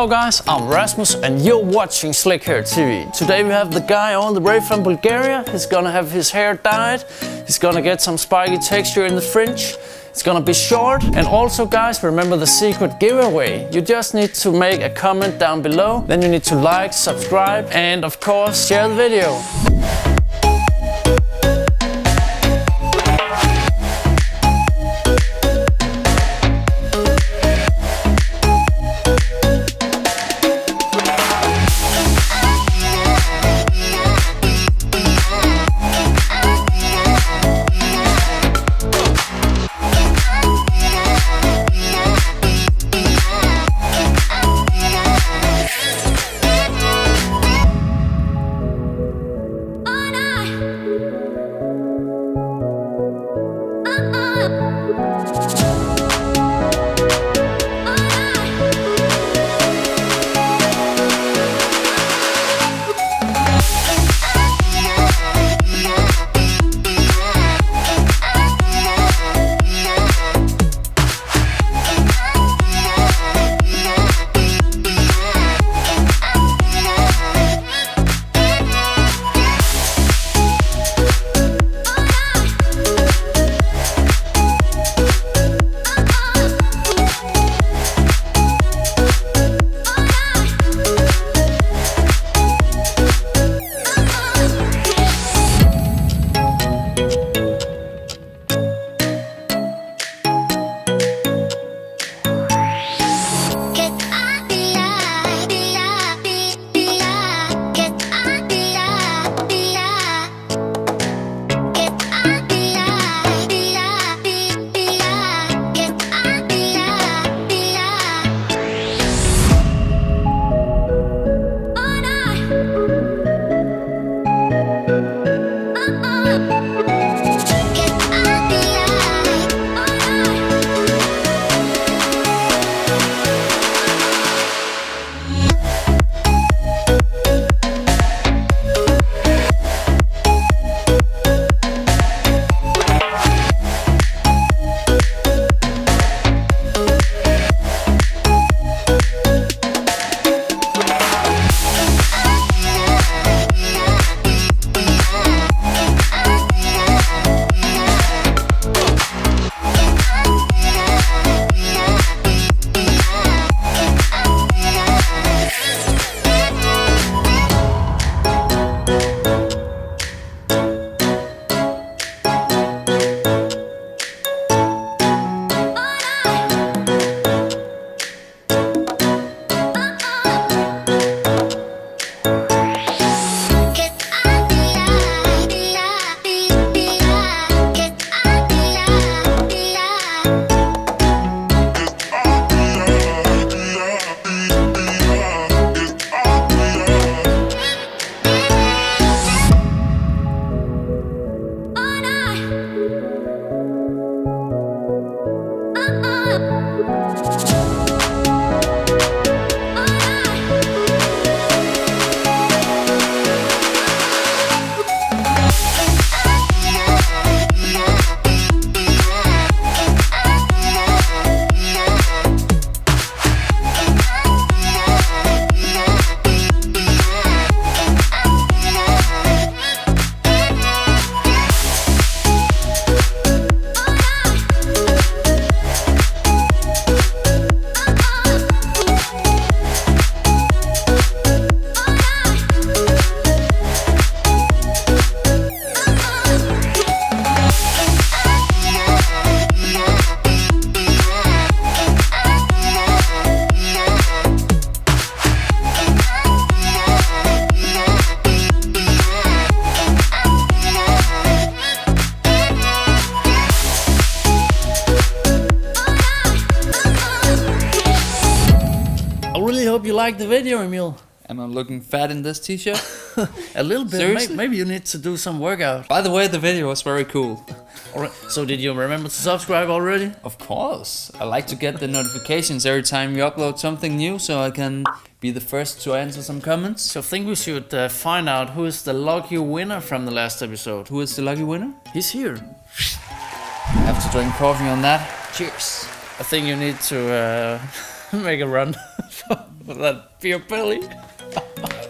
Hello guys, I'm Rasmus and you're watching Slikhaar TV. Today we have the guy all the way from Bulgaria. He's gonna have his hair dyed. He's gonna get some spiky texture in the fringe. It's gonna be short. And also guys, remember the secret giveaway. You just need to make a comment down below. Then you need to like, subscribe and of course share the video. Música hope you liked the video, Emil. Am I looking fat in this t-shirt? a little bit. Seriously? Maybe you need to do some workout. By the way, the video was very cool. Alright, so did you remember to subscribe already? Of course. I like to get the notifications every time you upload something new so I can be the first to answer some comments. So I think we should uh, find out who is the lucky winner from the last episode. Who is the lucky winner? He's here. I have to drink coffee on that. Cheers. I think you need to uh, make a run That beer belly.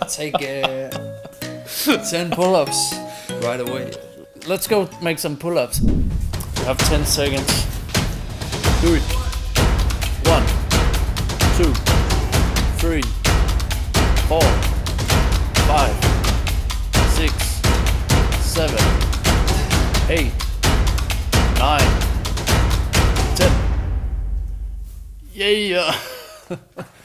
Take uh, 10 pull ups right away. Let's go make some pull-ups. You have 10 seconds. Do it. One, two, three, four, five, six, seven, eight, nine, ten. Yeah.